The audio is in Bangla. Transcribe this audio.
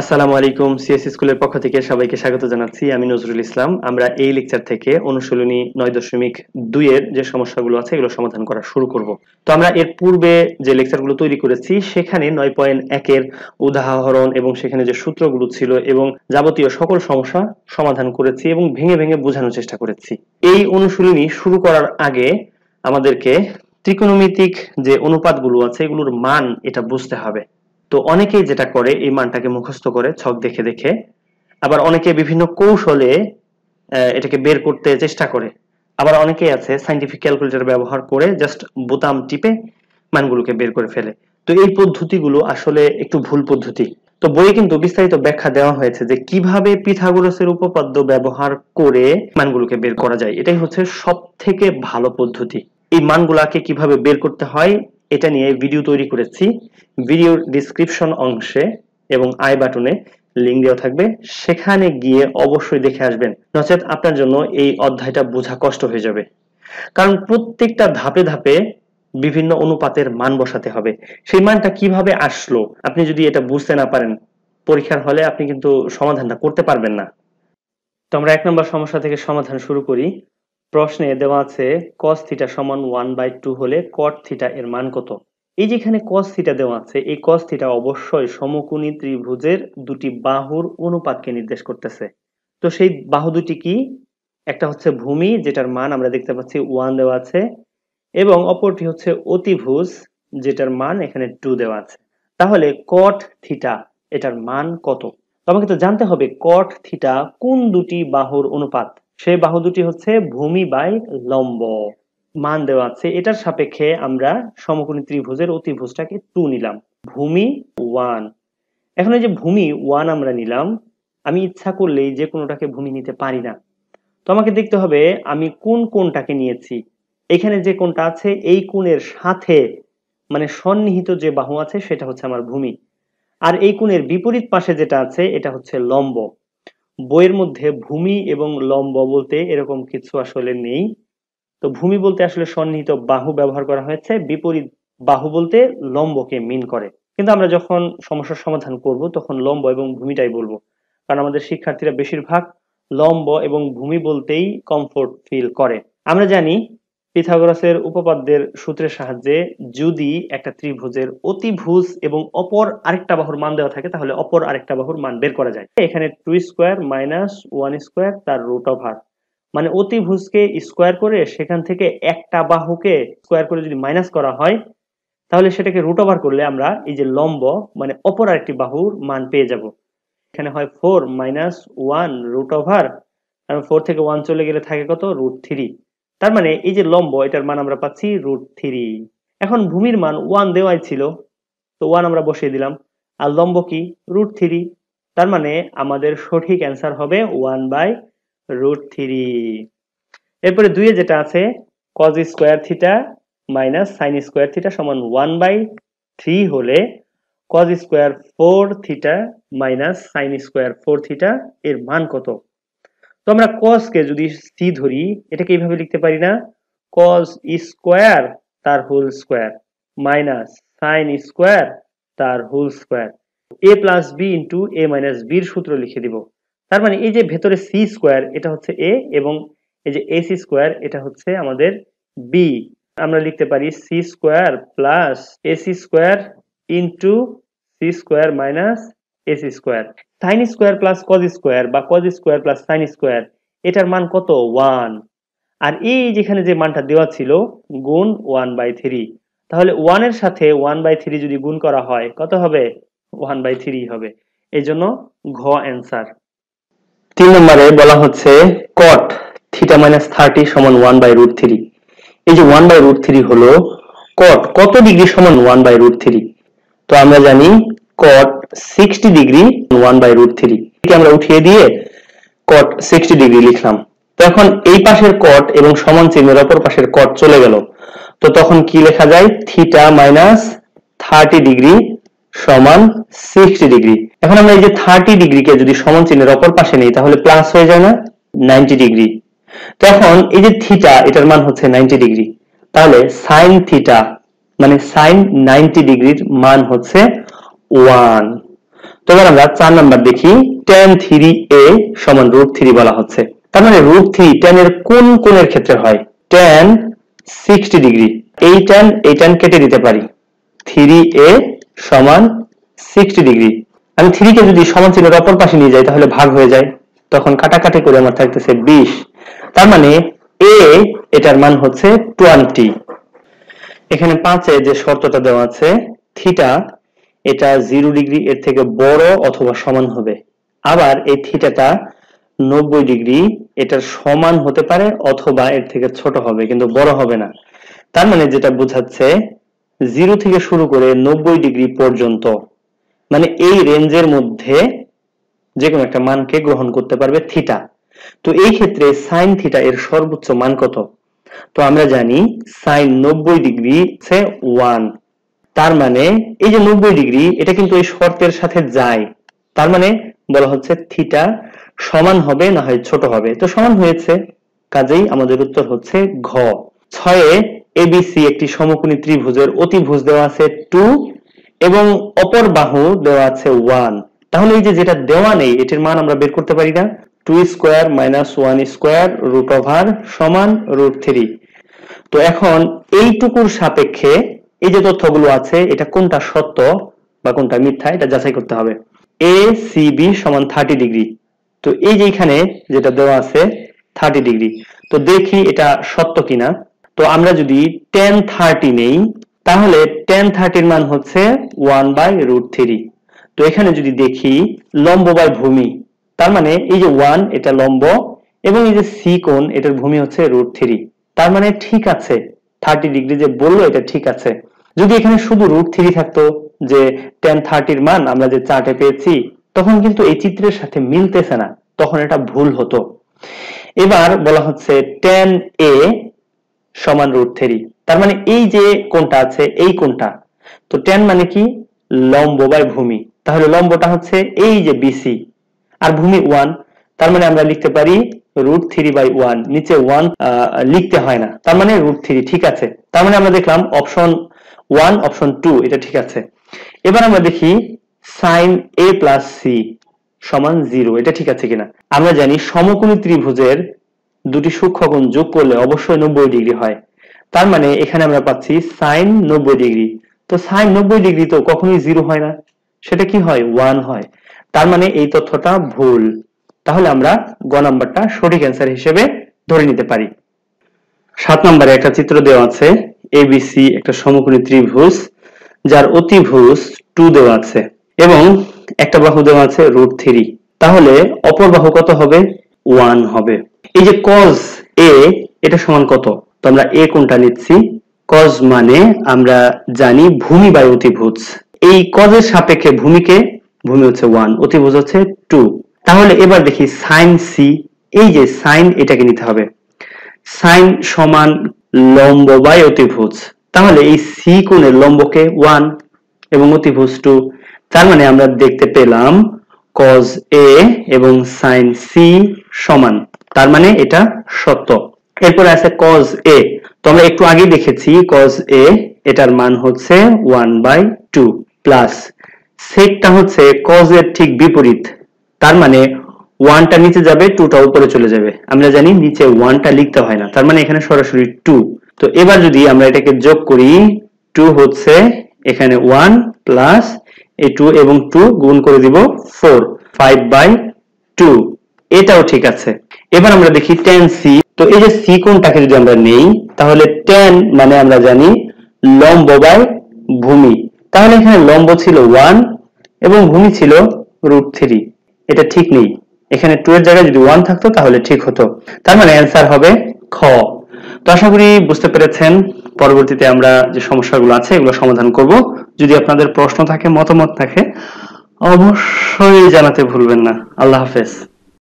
আসসালামু আলাইকুম সিএস স্কুলের পক্ষ থেকে সবাইকে স্বাগত জানাচ্ছি। আমি নজরুল ইসলাম। আমরা এই লেকচার থেকে অনুশীলনী নয় দশমিক দুই এর যে সমস্যাগুলো আছে, এগুলো সমাধান করা শুরু করব। তো আমরা এর পূর্বে যে লেকচারগুলো তৈরি করেছি, সেখানে নয় পয়েন্ট একের উদাহরণ এবং সেখানে যে সূত্রগুলো ছিল এবং যাবতীয় সকল সমস্যা সমাধান করেছি এবং ভেঙে ভেঙে বোঝানোর চেষ্টা করেছি। এই অনুশীলনী শুরু করার আগে আমাদেরকে ত্রিকোণমিতিক যে অনুপাতগুলো আছে, এগুলোর মান এটা বুঝতে হবে। তো অনেকেই যেটা করে, এই মানটাকে মুখস্থ করে, ছক দেখে দেখে। আবার অনেকে বিভিন্ন কৌশলে এটাকে বের করতে চেষ্টা করে। আবার অনেকেই আছে সাইন্টিফিক ক্যালকুলেটর ব্যবহার করে জাস্ট বোতাম টিপে মানগুলোকে বের করে ফেলে। তো এই পদ্ধতিগুলো আসলে একটু ভুল পদ্ধতি। তো বইয়ে কিন্তু বিস্তারিত ব্যাখ্যা দেওয়া হয়েছে যে কীভাবে পিথাগোরাসের উপপাদ্য ব্যবহার করে মানগুলোকে বের করা যায়। এটাই হচ্ছে সব থেকে ভালো পদ্ধতি। এই মানগুলাকে কীভাবে বের করতে হয় এটা নিয়ে ভিডিও তৈরি করেছি। ভিডিওর ডিসক্রিপশন অংশে এবং আই বাটনে লিঙ্ক দেওয়া থাকবে। সেখানে গিয়ে অবশ্যই দেখে আসবেন। নচেত আপনার জন্য এই অধ্যায়টা বোঝা কষ্ট হয়ে যাবে। কারণ প্রত্যেকটা ধাপে ধাপে বিভিন্ন অনুপাতের মান বসাতে হবে। সেই মানটা কীভাবে আসলো, আপনি যদি এটা বুঝতে না পারেন, পরীক্ষার হলে আপনি কিন্তু সমাধানটা করতে পারবেন না। তো আমরা এক নম্বর সমস্যা থেকে সমাধান শুরু করি। প্রশ্নে দেওয়া আছে, cos থিটা সমান ওয়ান বাই টু হলে cot থিটা এর মান কত? এই যেখানে cos থিটা দেওয়া আছে, এই cos থিটা অবশ্যই সমকোণী ত্রিভুজের দুটি বাহুর অনুপাতকে নির্দেশ করতেছে। তো সেই বাহু দুটি কি? একটা হচ্ছে ভূমি, যেটার মান আমরা দেখতে পাচ্ছি ওয়ান দেওয়া আছে, এবং অপরটি হচ্ছে অতিভুজ, যেটার মান এখানে টু দেওয়া আছে। তাহলে cot থিটা এটার মান কত? তো আমাকে তো জানতে হবে cot থিটা কোন দুটি বাহুর অনুপাত? সেই বাহু দুটি হচ্ছে ভূমি বাই লম্ব। মান দেওয়া আছে, এটার সাপেক্ষে আমরা সমকোণী ত্রিভুজের অতিভুজটাকে টু নিলাম, ভূমি ওয়ান এখন এই যে ভূমি ওয়ান আমরা নিলাম, আমি ইচ্ছা করলেই যে কোনোটাকে ভূমি নিতে পারি না। তো আমাকে দেখতে হবে, আমি কোন কোনটাকে নিয়েছি? এখানে যে কোনটা আছে, এই কোণের সাথে মানে সন্নিহিত যে বাহু আছে, সেটা হচ্ছে আমার ভূমি। আর এই কোণের বিপরীত পাশে যেটা আছে, এটা হচ্ছে লম্ব। বইয়ের মধ্যে ভূমি এবং লম্ব বলতে এরকম কিছু আসলে নেই। তো ভূমি বলতে আসলে সন্নিহিত বাহু ব্যবহার করা হয়েছে, বিপরীত বাহু বলতে লম্বকে মিন করে। কিন্তু আমরা যখন সমস্যার সমাধান করব, তখন লম্ব এবং ভূমিটাই বলব। কারণ আমাদের শিক্ষার্থীরা বেশিরভাগ লম্ব এবং ভূমি বলতেই কমফোর্ট ফিল করে। আমরা জানি পিথাগোরাসের উপপাদ্যের সূত্রের সাহায্যে যদি একটা ত্রিভুজের অতিভুজ এবং অপর আরেকটা বাহুর মান দেওয়া থাকে, তাহলে অপর আরেকটা বাহুর মান বের করা যায়। এখানে two square minus one square তার রুট ওভার মানে অতিভুজকে স্কোয়ার করে সেখান থেকে একটা বাহুকে স্কোয়ার করে যদি মাইনাস করা হয়, তাহলে সেটাকে রুট ওভার করলে আমরা এই যে লম্ব মানে অপর আরেকটি বাহুর মান পেয়ে যাব। এখানে হয় four minus one root over কারণ ফোর থেকে ওয়ান চলে গেলে থাকে কত? রুট থ্রি তার মানে এই যে লম্ব, এটার মান আমরা পাচ্ছি রুট থ্রি এখন ভূমির মান ওয়ান দেওয়াই ছিল, তো ওয়ান আমরা বসিয়ে দিলাম। আর লম্ব কি? রুট থ্রি তার মানে আমাদের সঠিক অ্যান্সার হবে ওয়ান বাই রুট থ্রি এরপরে দুইয়ে যেটা আছে cos square theta minus sine square theta সমান ওয়ান বাই থ্রি হলে cos square four theta minus sine square four theta এর মান কত? তো আমরা কসকে যদি সি ধরি, এটাকে এইভাবে লিখতে পারি না কস স্কোয়ার তার whole square minus sine square তার whole square A plus B into A minus বির সূত্র লিখে দিব। তার মানে এই যে ভেতরে সি স্কোয়ার এটা হচ্ছে এ এবং এই যে এসি স্কোয়ার এটা হচ্ছে আমাদের বি আমরা লিখতে পারি C square plus AC square into C square minus AC square sine square plus cos square বা cos square plus sine square এটার মান কত? ওয়ান আর এই যেখানে যে মানটা দেওয়া ছিল, গুণ ওয়ান বাই থ্রি তাহলে ওয়ানের সাথে ওয়ান বাই থ্রি যদি গুণ করা হয়, কত হবে? ওয়ান বাই থ্রি হবে। এই জন্য ঘ অ্যান্সার তিন নম্বরে বলা হচ্ছে কট থিটা মাইনাস থার্টি সমান ওয়ান বাই রুট থ্রি এই যে ওয়ান বাই রুট থ্রি হলো কট কত ডিগ্রি সমান ওয়ান বাই রুট থ্রি তো আমরা জানি cot sixty degree one by root three আমরা উঠিয়ে দিয়ে কট সিক্সটি ডিগ্রি লিখলাম। তো এখন এই পাশের কট এবং সমান চিহ্নের অপর পাশের কট চলে গেল। তো তখন কি লেখা যায়? থিটা মাইনাস থার্টি ডিগ্রি সমান সিক্সটি ডিগ্রি এখন আমরা এই যে থার্টি ডিগ্রিকে যদি সমান চিহ্নের অপর পাশে নেই, তাহলে প্লাস হয়ে যায় না? নাইনটি ডিগ্রি তো এখন এই যে থিটা এটার মান হচ্ছে নাইনটি ডিগ্রি তাহলে সাইন থিটা মানে সাইন নাইনটি ডিগ্রির মান হচ্ছে ওয়ান তো এবার আমরা চার নাম্বার দেখি, tan থ্রি এ সমান রুট থ্রি বলা হচ্ছে। তার মানে রুট থ্রি tan এর কোন কোণের ক্ষেত্রে হয়? tan সিক্সটি ডিগ্রি এই tan এই tan কেটে দিতে পারি। থ্রি এ সমান সিক্সটি ডিগ্রি আমি থ্রি কে যদি সমান চিহ্নের অপর পাশে নিয়ে যাই, তাহলে ভাগ হয়ে যায়। তখন কাটাকাটি করে আমার থাকতেছে বিশ। তার মানে এ এটার মান হচ্ছে টোয়েন্টি এখানে পাঁচে যে শর্তটা দেওয়া আছে থিটা এটা জিরো ডিগ্রি এর থেকে বড় অথবা সমান হবে। আবার এই থিটাটা নব্বই ডিগ্রি এটার সমান হতে পারে অথবা এর থেকে ছোট হবে, কিন্তু বড় হবে না। তার মানে যেটা বোঝাচ্ছে জিরো থেকে শুরু করে নব্বই ডিগ্রি পর্যন্ত মানে এই রেঞ্জের মধ্যে যে কোনো একটা মানকে গ্রহণ করতে পারবে থিটা তো এই ক্ষেত্রে সাইন থিটা এর সর্বোচ্চ মান কত? তো আমরা জানি সাইন নব্বই ডিগ্রি ওয়ান তার মানে এই যে নব্বই ডিগ্রি, এটা কিন্তু এই শর্তের সাথে যায়। তার মানে বলা হচ্ছে থিটা সমান হবে, না হয় ছোট হবে। তো সমান হয়েছে, কাজেই আমাদের উত্তর হচ্ছে ঘ। ছয়ে এবিসি একটি সমকোণী ত্রিভুজের অতিভুজ দেওয়া আছে টু এবং অপর বাহু দেওয়া আছে ওয়ান। তাহলে এই যে যেটা দেওয়া নেই, এটির মান আমরা বের করতে পারি না। Two square minus one square root over সমান রুট থ্রি। তো এখন এইটুকুর সাপেক্ষে এই যে তথ্যগুলো আছে, এটা কোনটা সত্য বা কোনটা মিথ্যা, এটা যাচাই করতে হবে। এ সি বি সমান থার্টি ডিগ্রি তো এই যে এখানে যেটা দেওয়া আছে থার্টি ডিগ্রি তো দেখি এটা সত্য কিনা। তো আমরা যদি টেন থার্টি নেই, তাহলে টেন থার্টির মান হচ্ছে ওয়ান বাই রুট থ্রি তো এখানে যদি দেখি লম্ব বাই ভূমি, তার মানে এই যে ওয়ান এটা লম্ব, এবং এই যে সি কোণ, এটার ভূমি হচ্ছে রুট থ্রি তার মানে ঠিক আছে। থার্টি ডিগ্রি যে বলল এটা ঠিক আছে। যদি এখানে শুধু রুট থ্রি থাকতো, যে টেন থার্টির মান আমরা যে চার্টে পেয়েছি, তখন কিন্তু এই চিত্রের সাথে মিলতেছে না, তখন এটা ভুল হতো। এবার বলা হচ্ছে টেন এ সমান রুট থ্রি তার মানে এই যে কোনটা আছে, এই কোনটা তো টেন মানে কি? লম্ব বাই ভূমি। তাহলে লম্বটা হচ্ছে এই যে বিসি আর ভূমি ওয়ান তার মানে আমরা লিখতে পারি রুট থ্রি বাই ওয়ান নিচে ওয়ান লিখতে হয় না। তার মানে রুট থ্রি ঠিক আছে। তার মানে আমরা দেখলাম অপশন ওয়ান অপশন টু এটা ঠিক আছে। এবার আমরা দেখি সাইন এ প্লাস সি সমান জিরো এটা ঠিক আছে কিনা? আমরা জানি সমকোণী ত্রিভুজের দুটি সূক্ষ্মকোণ যোগ করলে অবশ্যই নব্বই ডিগ্রি হয়। তার মানে এখানে আমরা পাচ্ছি সাইন নব্বই ডিগ্রি। তো সাইন নব্বই ডিগ্রি তো কখনোই জিরো হয় না। সেটা কি হয়? ওয়ান হয়। তার মানে এই তথ্যটা ভুল। তাহলে আমরা গ নাম্বারটা সঠিক অ্যান্সার হিসেবে ধরে নিতে পারি। সাত নম্বরে একটা চিত্র দেওয়া আছে এবিসি একটা সমকোণী ত্রিভুজ, যার অতিভুজ টু দেওয়া আছে এবং একটা বাহু দেওয়া আছে রুট থ্রি তাহলে অপর বাহু কত হবে? ওয়ান হবে। এই যে কজ এ এটা সমান কত? তো আমরা এ কোনটা নিচ্ছি? কজ মানে আমরা জানি ভূমি বাই অতিভুজ। এই কজের সাপেক্ষে ভূমিকে, ভূমি হচ্ছে ওয়ান অতিভুজ হচ্ছে টু তাহলে এবার দেখি সাইন সি এই যে সাইন এটাকে নিতে হবে। সাইন সমান লম্ব বাই অতিভুজ। তাহলে এই সি কোণের লম্বকে ওয়ান এবং অতিভুজ টু তার মানে আমরা দেখতে পেলাম কজ এ এবং সাইন সি সমান, তার মানে এটা সত্য। এরপরে আছে কজ এ তো আমরা একটু আগে দেখেছি কজ এ এটার মান হচ্ছে ওয়ান বাই টু প্লাস সেটটা হচ্ছে কজ এর ঠিক বিপরীত। তার মানে ওয়ানটা নিচে যাবে টুটা উপরে চলে যাবে। আমরা জানি নিচে ওয়ানটা লিখতে হয় না। তার মানে এখানে সরাসরি টু তো এবার যদি আমরা এটাকে যোগ করি টু হচ্ছে এখানে ওয়ান প্লাস এই টু এবং টু গুণ করে দিব ফোর ফাইভ বাই টু এটাও ঠিক আছে। এবার আমরা দেখি টেন সি তো এই যে সি কোনটাকে যদি আমরা নেই, তাহলে টেন মানে আমরা জানি লম্ব বাই ভূমি। তাহলে এখানে লম্ব ছিল ওয়ান এবং ভূমি ছিল রুট থ্রি এটা ঠিক নেই। এখানে টু এর জায়গায় যদি ওয়ান থাকতো, তাহলে ঠিক হতো। তার মানে অ্যান্সার হবে খ। তো আশা করি বুঝতে পেরেছেন। পরবর্তীতে আমরা যে সমস্যাগুলো আছে, এগুলো সমাধান করব। যদি আপনাদের প্রশ্ন থাকে, মতামত থাকে, অবশ্যই জানাতে ভুলবেন না। আল্লাহ হাফেজ।